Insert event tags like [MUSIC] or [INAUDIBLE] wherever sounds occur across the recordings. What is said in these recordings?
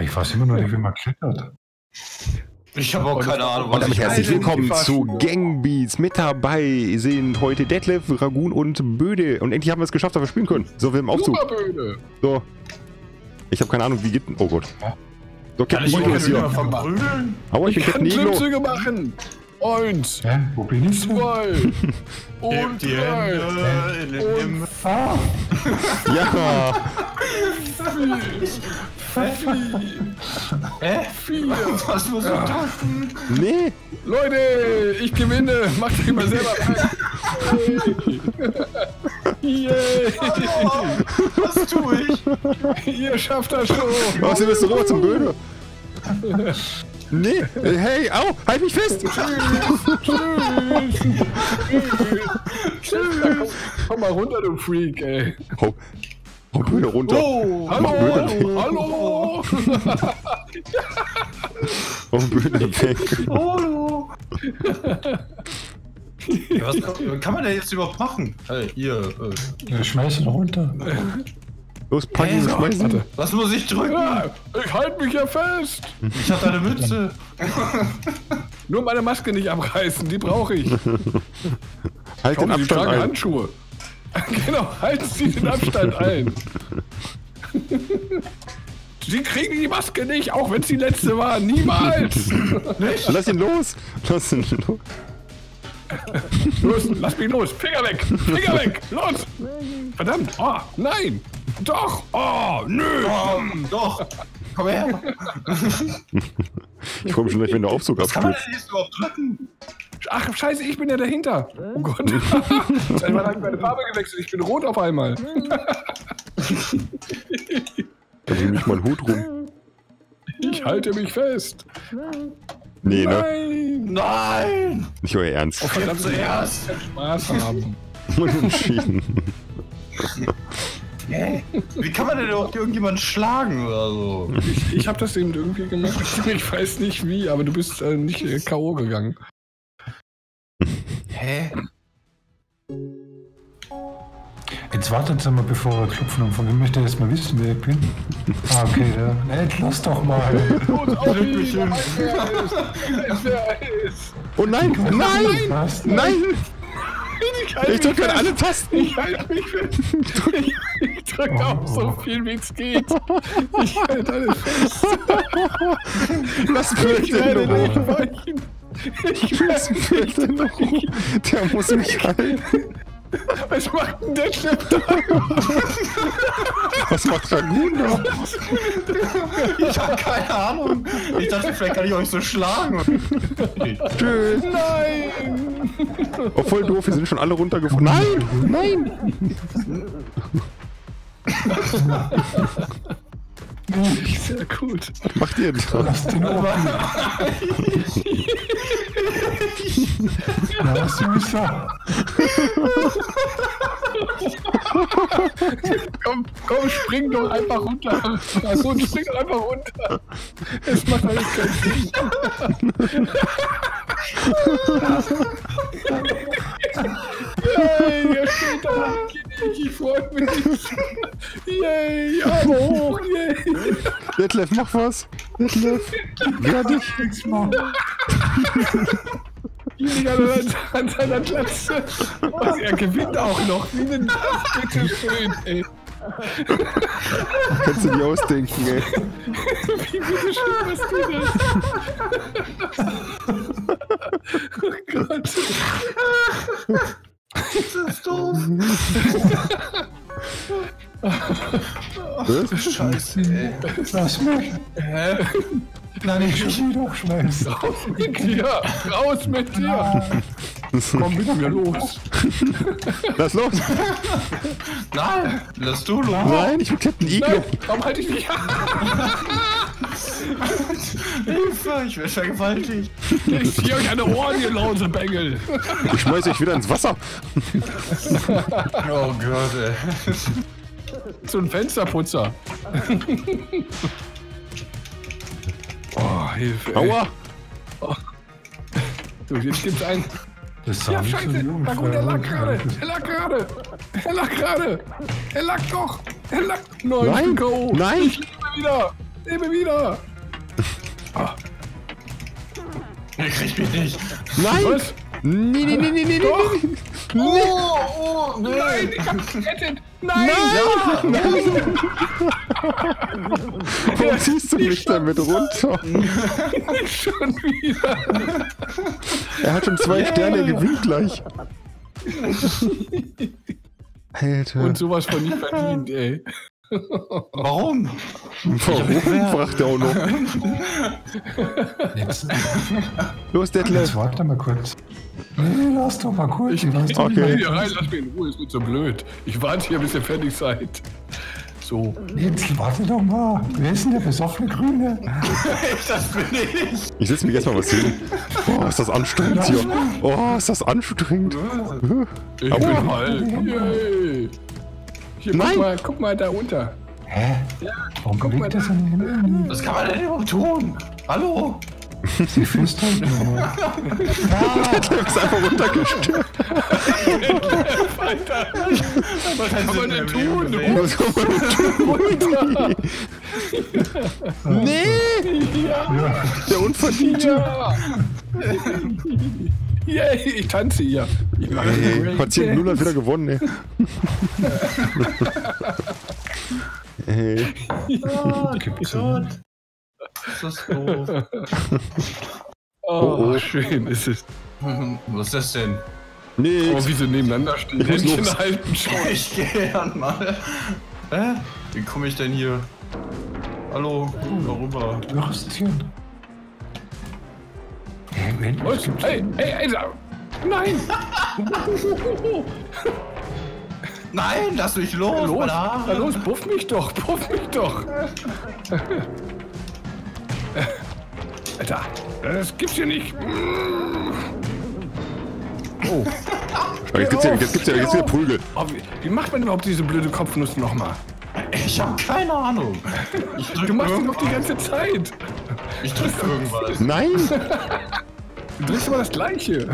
Ich weiß immer noch nicht, wie man klettert. Ich habe auch keine Ahnung, Und was damit ich herzlich willkommen zu Gangbeats. Mit dabei sind heute Detlef, Ragun und Böde. Und endlich haben wir es geschafft, dass wir spielen können. So, wir im Aufzug. Superböde. So. Ich habe keine Ahnung, wie geht denn. Oh Gott. So, Kann Captain ich Iglo ist hier. verprügeln? Aua, ich bin Ich kann Captain Iglo. Machen. Eins, Hä? Wo bin ich zwei [LAUGHS] und die drei. Hände in den. Ah, Ja. [LAUGHS] [LAUGHS] Hä? [LAUGHS] Vier. Was muss ich tun? Nee. Leute, ich gewinne. Macht euch mal selber rein. Yay. Was tue ich? Ihr schafft das schon. Was bist du rüber zum Böde? Nee. Hey, au, halt mich fest. Komm, komm mal runter, du Freak, ey. Hau Böde runter. Oh, Hallo, hallo. [LAUGHS] Hau Böde weg. Hallo. Was kann, kann man denn jetzt überhaupt machen? Hey, ihr, äh, ja, schmeiß ihn runter. Los, pack ihn, Hä? schmeiß ihn. was muss ich drücken? Ja, ich halte mich ja fest. Ich hab deine Mütze. Nur meine Maske nicht abreißen, die brauche ich. [LAUGHS] Halt Komm, den Abstand. Handschuhe. [LAUGHS] Genau, halten Sie den Abstand ein. Sie kriegen die Maske nicht, auch wenn es die letzte war. Niemals. Lass ihn los. Lass ihn los. Los, lass mich los. Finger weg. Finger weg. Los. Verdammt. Oh, nein. Doch. Oh, nö. Komm, doch. Komm her. Ich freue mich schon gleich, wenn der Aufzug Was kann man abstürzt. denn jetzt überhaupt drücken? Ach, scheiße, ich bin ja dahinter. Oh Gott. [LAUGHS] Seit wann habe ich meine Farbe gewechselt? Ich bin rot auf einmal. [LAUGHS] Da nehme ich mal einen Hut rum. Ich halte mich fest. Nee, ne? Nein. Nein! Nicht euer Ernst. Verdammt, zuerst. ich Spaß haben. [LAUGHS] Unentschieden. Hä? Wie kann man denn überhaupt irgendjemanden schlagen oder so? Ich, ich habe das eben irgendwie gemacht. Ich weiß nicht wie, aber du bist äh, nicht äh, K.O. gegangen. Hä? Jetzt wartet mal, bevor wir klopfen anfangen. Ich möchte erst mal wissen, wer ich bin. Ah, okay, dann. Ey, lass doch mal. Los, auf ihn, mich ist. Oh nein, nein, Was? nein. Ich, Ich drücke mich alle. Tasten. Ich halte mich fest. Ich, ich drücke auch so viel, wie es geht. Ich [LAUGHS] halte alles fest. Lass Ich werde nicht weichen. Ich nicht bitte noch. Der muss mich halten. Was macht denn der Chef da? Was macht Ragun da? Ich hab keine Ahnung. Ich dachte, vielleicht kann ich euch so schlagen. Tschüss. Nein! Oh, voll doof, wir sind schon alle runtergefallen. Nein, nein. [LAUGHS] Sehr gut. Was macht ihr da? Lass den oben. Na, süßer. Komm, komm, spring doch einfach runter. Achso, spring doch einfach runter. Es macht alles keinen Sinn. [LAUGHS] Yay, er steht da. Ich freue mich. [LAUGHS] Yay, Arme hoch, yay. Detlef, mach was. Detlef. Wer dich? Nix mal. Liegt an, seiner Glatze. Was, er gewinnt auch noch. Wie denn das? Bitte schön, ey. Kannst du dir ausdenken, ey. Wie bitte schön, was du das? Oh Gott. Das ist doof. Was? Scheiße, ey. Lass mich. Hä? Nein, ich will doch schmeißen. Raus mit dir! Raus mit dir! Komm mit mir los! Lass los. Nein! Lass du los! Nein, ich will Captain Iglo. warum halte ich dich? [LAUGHS] [LAUGHS] Hilfe! Ich werde vergewaltigt! Ich ziehe euch eine Ohren, ihr Lausebengel! Ich schmeiß euch wieder ins Wasser. Oh Gott, ey. So ein Fensterputzer! Oh, Hilfe! ey. Aua. So, jetzt gibt's einen. Das Ja, scheiße! Na gut, er lag gerade! Er lag gerade! Er lag gerade! Er lag doch! Er lag. Nein, Nein, nein. Ich lebe wieder! Lebe wieder! Er kriegt mich nicht. Nein! Was? Nee, nee, nee, nee, nee, Doch. nee. Oh, oh, nee. Nein, ich hab gerettet! Nein! [LAUGHS] Warum ziehst du mich damit runter? [LAUGHS] Schon wieder! Er hat schon zwei Sterne, er gewinnt gleich. [LAUGHS] Alter. Und sowas von nicht verdient, ey. Warum? warum fragt er auch noch? Los, Detlef. jetzt warte mal kurz. Nee, lass doch mal kurz. Ich doch Okay. Hier rein, lass mich in Ruhe, ist nicht so blöd. Ich warte hier, bis ihr fertig seid. So. Jetzt warte doch mal. Wer ist denn der besoffene Grüne? [LAUGHS] Das bin ich. Ich setze mich erstmal was hin. Oh, ist das anstrengend hier. Oh, ist das anstrengend. Ich Aua. bin halt. Yay. Hier, Nein. guck mal, guck mal da unter. Hä? Warum guck mal das denn hin? Was kann man denn überhaupt tun? Hallo? Sie festhalten. oder? [LAUGHS] Der ist einfach runtergestürzt. [LAUGHS] Was kann man denn tun? Was soll man tun? Nee! Ja. Der Unverdiente. Ja. Yay, ich tanze hier. Ich mache Ey, Patient Null hat wieder gewonnen, ey. ey. Gibt's Gott. Ist das doof. Oh, schön ist es. Was ist das denn? Nix. Oh, wie sie nebeneinander stehen. Händchen halten schon. Ich gehe gern mal. Hä? Wie komme ich denn hier? Hallo, darüber. Würstchen. Hä, wenn- Was? Hey, hey, hey, nein! Nein, lass mich los, Los, na los, puff mich doch, puff mich doch. Alter, das gibt's hier nicht. Oh, Jetzt gibt's ja, jetzt gibt's ja, jetzt wieder Prügel. oh wie, wie macht man überhaupt diese blöde Kopfnuss nochmal? Ich hab keine Ahnung. Du machst die irgendwas. doch die ganze Zeit. Ich drück irgendwas. Nein! [LAUGHS] Du drückst immer das Gleiche.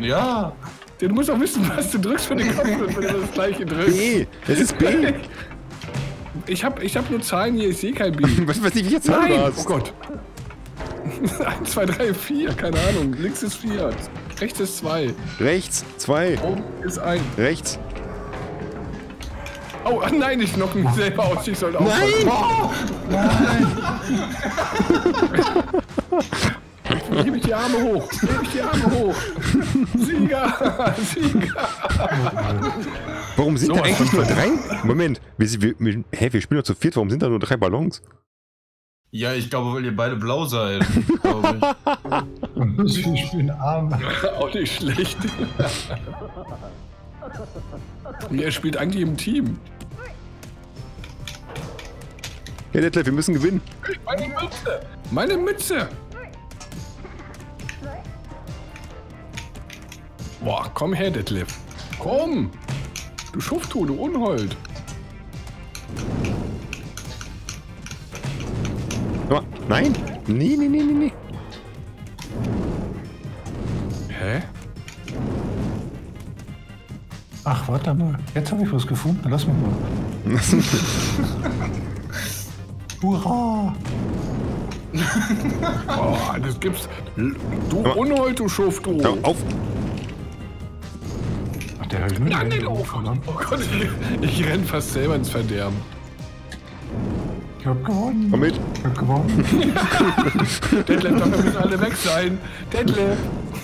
Ja. Du musst auch wissen, was du drückst für den Kopfnuss, wenn du das Gleiche drückst. B! Es ist B! [LAUGHS] Ich hab, ich hab nur Zahlen hier, ich sehe kein B. [LAUGHS] Was weiß ich, wie jetzt Nein! wir Oh Gott. 1, 2, 3, 4, keine Ahnung. Links ist 4, rechts ist 2, Rechts, zwei, oben ist 1. rechts. Oh, [LAUGHS] nein, ich knock mich selber aus. Ich sollte aufpassen. Nein! Hebe ich die Arme hoch. Hebe ich die Arme hoch. Sieger! [LAUGHS] Sieger! Warum sind So, da eigentlich nur drei? Moment, wir, wir, wir, hä, wir spielen doch zu viert, warum sind da nur drei Ballons? Ja, ich glaube, weil ihr beide blau seid. glaube ich. [LAUGHS] Ich bin arm. [LAUGHS] Auch nicht schlecht. Und er spielt eigentlich im Team. Ja, Detlef, wir müssen gewinnen. Meine Mütze! Meine Mütze! Boah, komm her, Detlef. Komm! Du Schuftu, du Unhold. Nein! Nee, nee, nee, nee, nee. Hä? Ach, warte mal. Jetzt habe ich was gefunden. Lass mich mal. [LAUGHS] Hurra! Oh, das gibt's. Du Unhold, du Schuftu. Auf! Der habe ich nur Nein, nein, oh oh Gott, ich, ich renn fast selber ins Verderben. Ich hab gewonnen. Komm mit! Ich hab gewonnen. [LAUGHS] Detlef, dafür müssen alle weg sein. Detlef,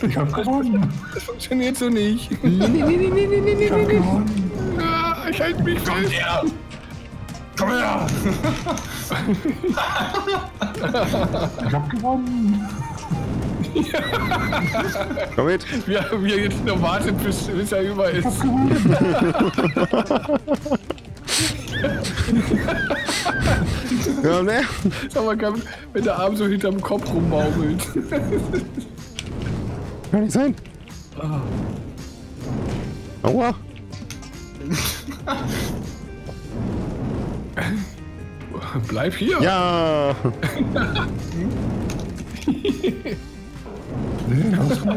Ich hab gewonnen. das funktioniert so nicht. Nee, nee, nee, nee, nee, nee, Ich hab gewonnen. Ah, ich halte mich fest. Ja. Komm her! [LAUGHS] Ich hab gewonnen. [LAUGHS] Komm mit! Wir haben hier jetzt noch wartet, bis, bis er über ist. [LAUGHS] Ja, ne? Sag mal, kann- wenn der Arm so hinterm Kopf rumbaumelt. Kann nicht sein. Aua! Bleib hier. Ja! [LAUGHS] Nee, lass mich.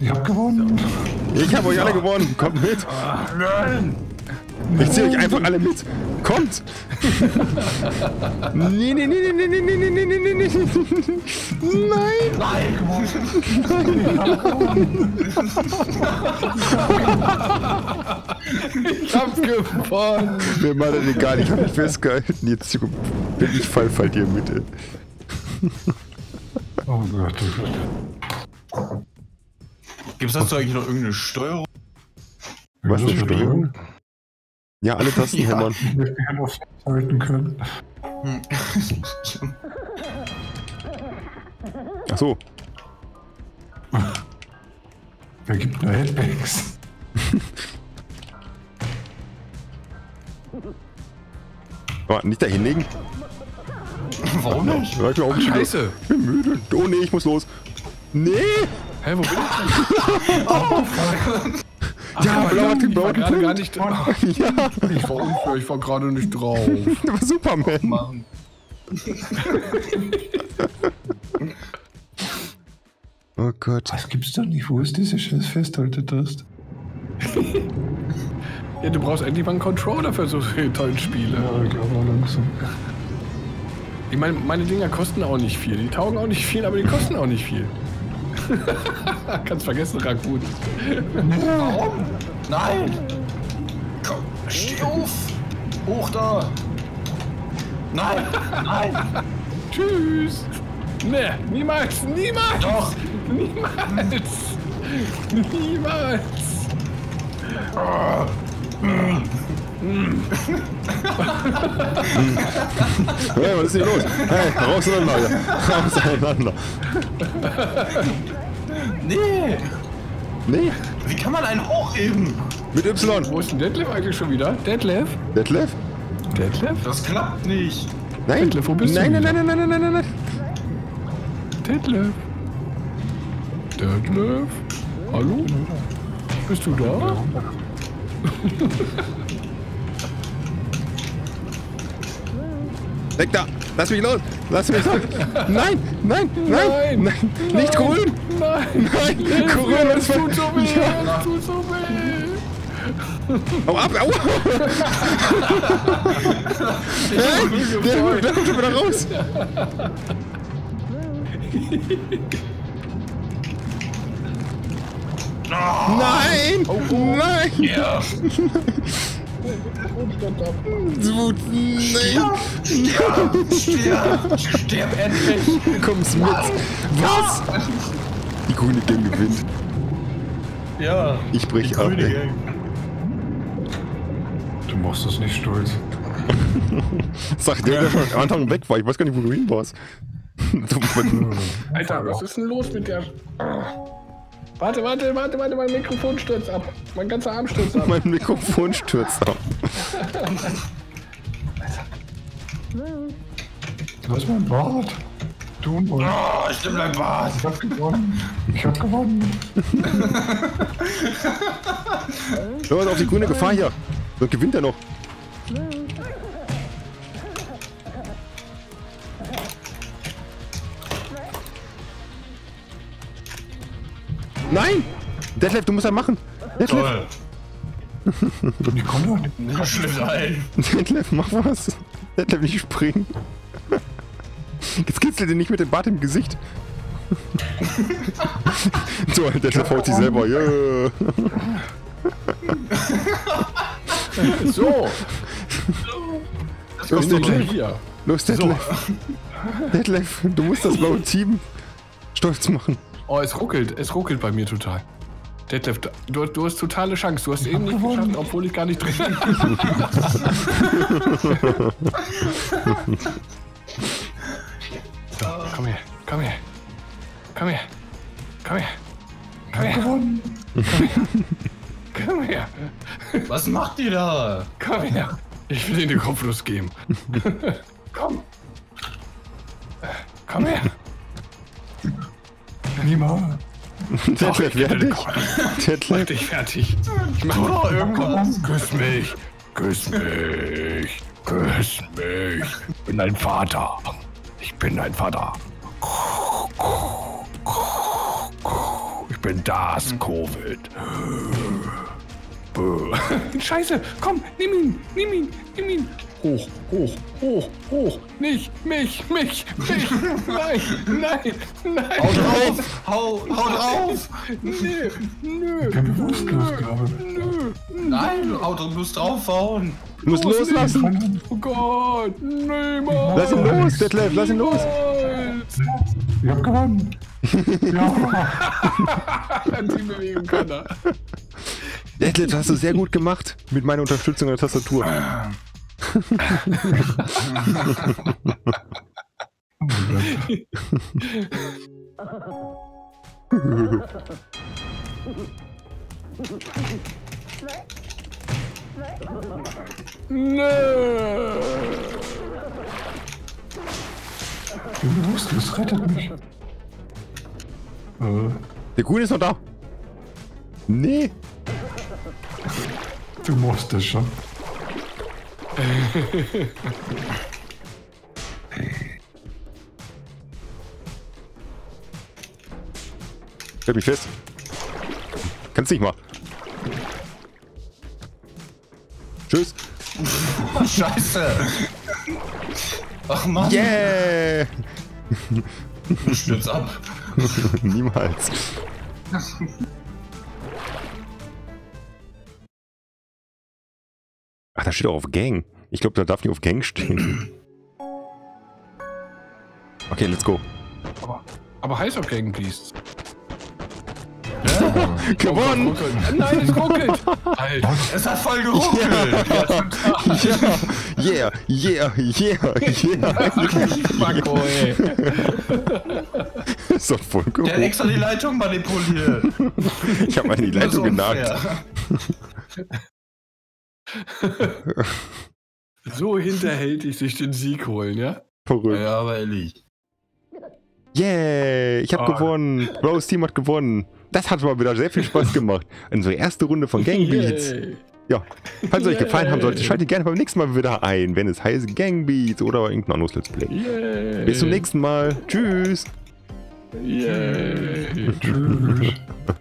Ich hab gewonnen. Ich habe euch alle gewonnen. Kommt mit! Nein! Ich ziehe euch einfach alle mit. Kommt! nee, nee, nee, nee, nee, nee, nee, nee, nee, nee, nee. Nein! Ich hab gewonnen. Mir war das egal, ich habe mich festgehalten. Jetzt bin ich fall, fall dir mit. Oh Gott, oh Gott. Gibt's dazu eigentlich noch irgendeine Steuerung? Was ist Steuerung? Ja, alle Tasten [LAUGHS] Ja. hämmern. Auf halten können. Ach so. Wer gibt nur Headbags? Warte, nicht da hinlegen. [LAUGHS] Warum nicht? Ja, klar, ich Scheiße. bin müde. Oh nee, ich muss los. Nee! Hä, wo bin ich? [LAUGHS] Ja, blau hat den Ich war gerade gar nicht drauf. [LAUGHS] Ja, Ich war unfair, ich war gerade nicht drauf. Superman. Oh Gott. Was gibt's da nicht? Wo ist diese scheiß Festhaltetaste? Ja, du brauchst endlich mal einen Controller für so tollen Spiele. Ja, ich glaube langsam. Ich meine, meine Dinger kosten auch nicht viel. Die taugen auch nicht viel, aber die kosten auch nicht viel. [LAUGHS] Kannst vergessen, Ragun. Warum? Nein! Komm, steh auf! Hoch da! Nein! Nein! Tschüss. Ne, niemals, niemals. Doch! Niemals. Niemals. Hey, was ist hier los? Hey, rauseinander hier. Rauseinander. Nee! Nee, Wie kann man einen hochheben? mit Y. Wo ist denn Detlef eigentlich schon wieder? Detlef? Detlef? Detlef? Das klappt nicht! Nein. Detlef, wo bist du nein, nein, wieder? nein, nein, nein, nein, nein, nein. Detlef? Detlef? Hallo? Bist du da? [LAUGHS] Weg da. Lass mich los. Lass mich los. [LAUGHS] Nein, nein, nein, Nein. nein. Nicht grün. Nein! Nein, Hilf grün. Das das tut so weh! Ja. Tut so weh! Hau ab, aua. hey, der, der kommt schon wieder raus. [LAUGHS] Nein! Nein! Ja! [LAUGHS] Du, nein! Stirb! Stirb! Stirb endlich! Du kommst mit! Was? Die grüne Gang gewinnt. Ja! Ich brech Die ab, grüne ey. Gang. Du machst das nicht stolz. [LAUGHS] Sag der, der schon am Anfang weg war. Ich weiß gar nicht, wo du hin warst. [LAUGHS] Alter, was ist denn los mit der. Warte, warte, warte, warte, mein Mikrofon stürzt ab. Mein ganzer Arm stürzt ab. [LAUGHS] mein Mikrofon stürzt ab. Du hast mein Bart. Du und ich. Oh, stimmt dein Bart! Ich hab gewonnen. Ich hab gewonnen. Hör mal auf die grüne Gefahr hier. So gewinnt er noch. Nein! Detlef, du musst das machen. Detlef, Toll! [LAUGHS] Ich komm doch nicht. Du schläfst ein! Detlef, mach was. Detlef, nicht springen. [LAUGHS] Jetzt kitzelt dir nicht mit dem Bart im Gesicht. [LAUGHS] so, Detlef haut sich selber. Yeah. So, Los, ich Detlef. hier. Los, Detlef. Detlef, du musst das blaue Team stolz machen. Oh, es ruckelt. Es ruckelt bei mir total. Detlef, du, du hast totale Chance. Du hast eben nicht geschafft, obwohl ich gar nicht drin bin. [LAUGHS] so, komm her. Komm her. Komm her. Komm her. Komm her. Gewonnen. Komm her. Was macht ihr da? Komm her. Ich will dir den Kopflos geben. [LAUGHS] Komm. Komm her. Niemals. Detlef, wer dich? [LAUGHS] Mach Detlef, dich fertig. Ich mach Oder irgendwas? Küss mich. Küss mich. Küss mich. Ich bin dein Vater. Ich bin dein Vater. Ich bin das Covid. Äh, [LAUGHS] Scheiße, komm, nimm ihn, nimm ihn, nimm ihn. Hoch, hoch, hoch, hoch. Nicht mich, mich, mich. Nein, nein, nein. Hau drauf! Hau, hau drauf! Nö, nö, Ich bin bewusstlos, glaube ich. nö. Nein, hau, du musst draufhauen! Du musst loslassen. Oh Gott, niemals. Lass ihn los, Detlef, lass ihn los. Ich hab gewonnen. [LAUGHS] ja. Die Bewegung kann er. Detlef, das hast du sehr gut gemacht. Mit meiner Unterstützung der Tastatur. Nö. Bewusstlos, rettet mich. Äh, Der Grüne ist noch da. Nee. Du musst es schon. Halt mich fest. Kannst nicht mal. Tschüss. Oh, [LAUGHS] Scheiße! Ach Mann! Yeah! Du stürzt ab. [LAUGHS] Niemals. [LAUGHS] da steht auch auf Gang. Ich glaube, da darf nicht auf Gang stehen. Okay, let's go. Aber, aber heiß auf Gang Beasts. [LAUGHS] Gewonnen! Nein, es ruckelt. Alter. Es hat voll geruckelt! [LAUGHS] Yeah, yeah, yeah, yeah. Marco, ey. [LAUGHS] ist doch voll Der hat gut. extra die Leitung manipuliert. Ich habe an die Leitung genagt. So hinterhältig sich den Sieg holen, ja? Verrückt. Ja, aber ehrlich. Yeah, ich habe Ah. gewonnen. Rose Team hat gewonnen. Das hat mal wieder sehr viel Spaß [LAUGHS] gemacht. Unsere erste Runde von Gangbeats. Yay. Ja, falls es euch gefallen haben sollte, schaltet gerne beim nächsten Mal wieder ein, wenn es heißt Gangbeats oder irgendein anderes Let's Play. Yay. Bis zum nächsten Mal. Tschüss. Yay. Tschüss. [LAUGHS]